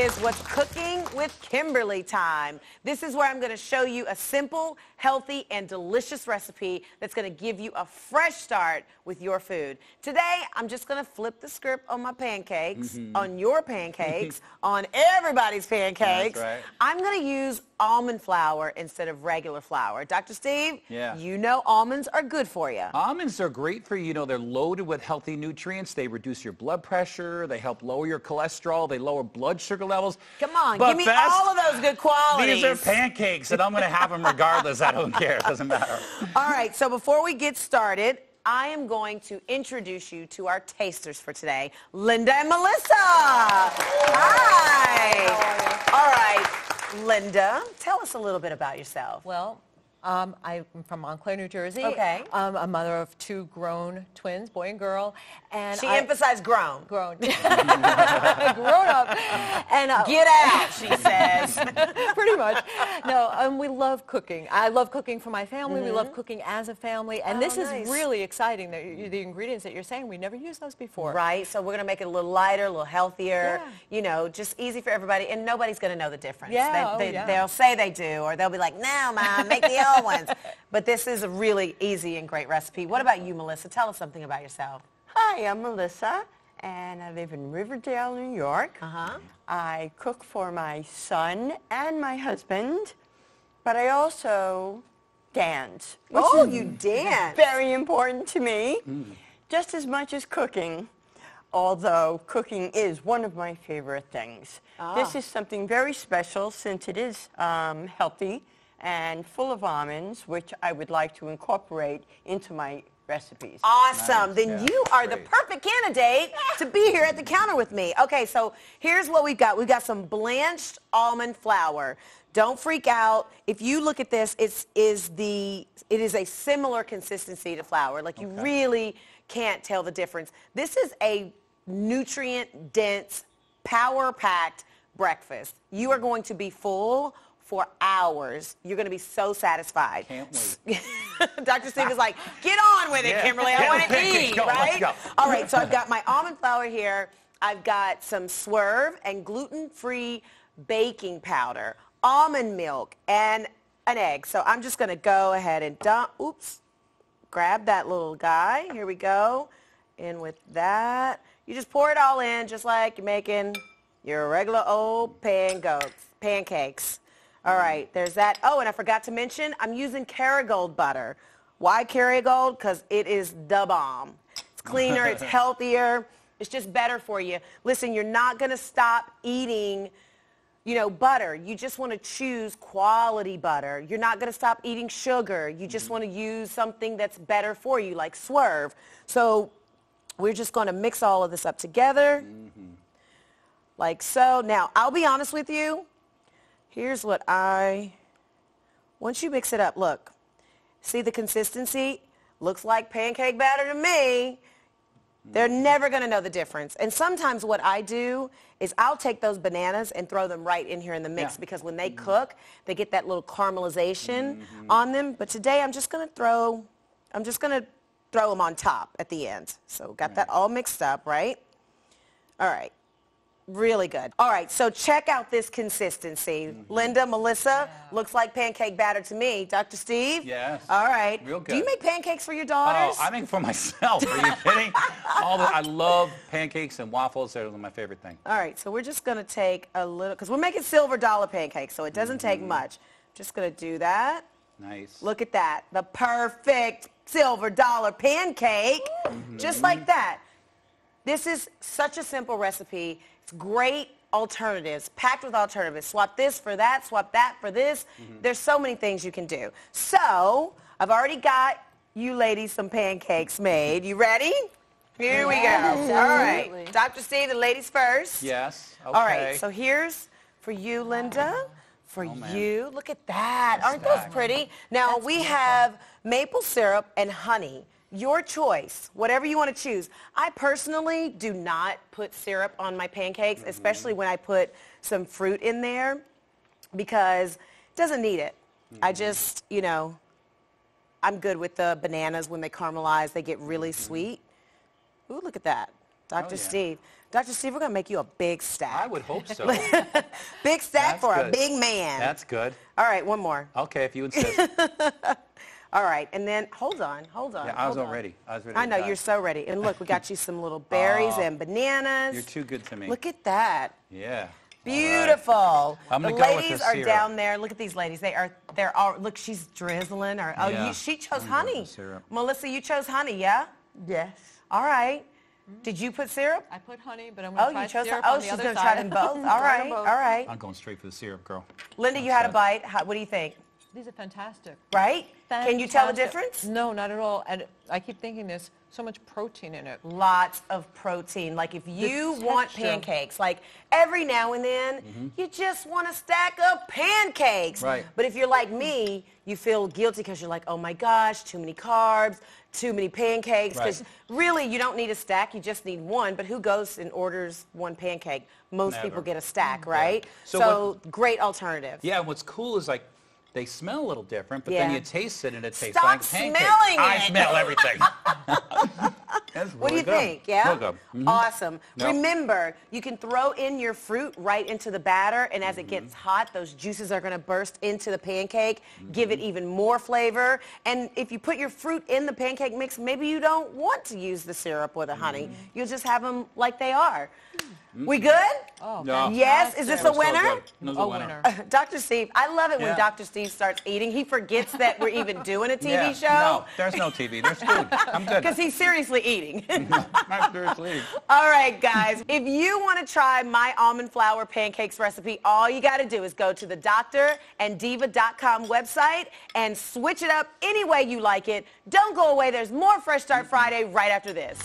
is What's Cooking with Kimberley time. This is where I'm going to show you a simple, healthy, and delicious recipe that's going to give you a fresh start with your food. Today, I'm just going to flip the script on my pancakes, mm-hmm. on your pancakes, on everybody's pancakes. right. I'm going to use almond flour instead of regular flour. Dr. Steve, Yeah. you know almonds are good for you. Almonds are great for you. You know, they're loaded with healthy nutrients. They reduce your blood pressure. They help lower your cholesterol. They lower blood sugar levels. Come on, But give me best, all of those good qualities. These are pancakes, and I'm going to have them regardless. I don't care. It doesn't matter. All right, so before we get started, I am going to introduce you to our tasters for today, Linda and Melissa. Hi. All right, Linda, tell us a little bit about yourself. Well, um, I'm from Montclair, New Jersey. Okay. I'm a mother of two grown twins, boy and girl. And She I, emphasized grown. grown, grown up, and uh, Get out, she says. pretty much. No, um, we love cooking. I love cooking for my family. We love cooking as a family, and Oh, this nice. is really exciting. That you, the ingredients that you're saying, we never used those before. Right, so we're going to make it a little lighter, a little healthier, Yeah. you know, just easy for everybody, and nobody's going to know the difference. Yeah, They, oh, they, yeah. They'll say they do, or they'll be like, no, Mom, make the old ones. But this is a really easy and great recipe. What about you, Melissa? Tell us something about yourself. Hi, I'm Melissa, and I live in Riverdale, New York. Uh-huh. I cook for my son and my husband, but I also dance, which Oh, is you dance. very important to me, just as much as cooking. Although cooking is one of my favorite things. This is something very special since it is um, healthy and full of almonds, which I would like to incorporate into my recipes. Awesome. Nice. Then Yeah, you are the perfect candidate to be here at the counter with me. Okay, so here's what we've got. We've got some blanched almond flour. Don't freak out. If you look at this, it's is the it is a similar consistency to flour. Like you Okay. really can't tell the difference. This is a nutrient dense, power packed breakfast. You are mm. going to be full for hours. You're going to be so satisfied. Can't wait. Dr. Steve is like, get on with it, Yeah. Kimberley. I want to eat, go, right? All right, so I've got my almond flour here. I've got some swerve and gluten-free baking powder, almond milk, and an egg. So I'm just going to go ahead and dump, oops, grab that little guy. Here we go. In with that. You just pour it all in just like you're making your regular old pancakes. pancakes. All right, there's that. Oh, and I forgot to mention, I'm using Kerrygold butter. Why Kerrygold? Because it is the bomb. It's cleaner, it's healthier, it's just better for you. Listen, you're not going to stop eating you know, butter. You just want to choose quality butter. You're not going to stop eating sugar. You just mm-hmm. want to use something that's better for you, like Swerve. So we're just going to mix all of this up together, mm-hmm. like so. Now, I'll be honest with you. Here's what I, once you mix it up, look, see the consistency? Looks like pancake batter to me. They're never going to know the difference. And sometimes what I do is I'll take those bananas and throw them right in here in the mix Yeah. because when they cook, they get that little caramelization mm-hmm. on them. But today I'm just going to throw, I'm just going to throw them on top at the end. So got that all mixed up, right? All right. Really good. All right, so check out this consistency. Linda, Melissa, looks like pancake batter to me. Dr. Steve? Yes. All right. Real good. Do you make pancakes for your Oh, daughters? I make for myself. Are you kidding? All the, I love pancakes and waffles. They're my favorite thing. All right, so we're just going to take a little, because we're making silver dollar pancakes, so it doesn't Mm-hmm. take much. Just going to do that. Nice. Look at that. The perfect silver dollar pancake. Mm-hmm. Just like that. This is such a simple recipe. It's great alternatives, packed with alternatives. Swap this for that, swap that for this. Mm-hmm. There's so many things you can do. So I've already got you ladies some pancakes made. You ready? Here we go. Yes, All right. Dr. Steve, the ladies first. Yes. Okay. All right, so here's for you, Linda. For Oh, you, look at that. That's Aren't those pretty? Now we have maple syrup and honey. Your choice, whatever you want to choose. I personally do not put syrup on my pancakes, Mm-hmm. especially when I put some fruit in there because it doesn't need it. I Mm-hmm. just, you know, I'm good with the bananas when they caramelize. They get really Mm-hmm. sweet. Ooh, look at that. Dr. Oh, yeah. Steve. Dr. Steve, we're going to make you a big stack. I would hope so. Big stack That's for a big man. That's good. All right, one more. Okay, if you insist. All right, and then hold on, hold on. Yeah, I was hold all on. ready. I was ready I know die. you're so ready. And look, we got you some little berries Aw. and bananas. You're too good to me. Look at that. Yeah. Beautiful. I'm the gonna go with ladies the are syrup. down there. Look at these ladies. They are. They're all. Look, she's drizzling. Or oh, Yeah. you, she chose I'm gonna go with honey. the syrup. Melissa, you chose honey, yeah? Yes. All right. Did you put syrup? I put honey, but I'm Oh, going to try you chose. syrup Oh, on the she's other gonna side. try them both. All Try right. them All both. right. I'm going straight for the syrup, girl. Linda, you had a bite. How, what do you think? These are fantastic. Right? Can you tell the difference? No, not at all. And I keep thinking there's so much protein in it. lots of protein. Like if you want pancakes, like every now and then, mm-hmm. you just want a stack of pancakes. Right. But if you're like me, you feel guilty because you're like, oh my gosh, too many carbs, too many pancakes. Because Right. really, you don't need a stack, you just need one. But who goes and orders one pancake? Most Never. people get a stack, right? So So, great alternative. Yeah, and what's cool is like they smell a little different, but then you taste it and it tastes Stop like pancakes. smelling I it. smell everything. That's What do you good. think? Yeah? Good. Mhm. Awesome. Yep. Remember, you can throw in your fruit right into the batter, and as it Mm-hmm. gets hot, those juices are going to burst into the pancake, give Mm-hmm. it even more flavor. And if you put your fruit in the pancake mix, maybe you don't want to use the syrup or the honey. Mm-hmm. You'll just have them like they are. Mm-hmm. We good? Oh, No. Yes? Is this a That so winner? good. A a winner. winner. Dr. Steve, I love it when Dr. Steve starts eating. He forgets that we're even doing a TV Yeah. show. No, there's no TV. There's food. I'm good. Because he's seriously eating. I'm seriously. All right, guys. If you want to try my almond flour pancakes recipe, all you got to do is go to the doctor and diva.com website and switch it up any way you like it. Don't go away. There's more Fresh Start mm-hmm. Friday right after this.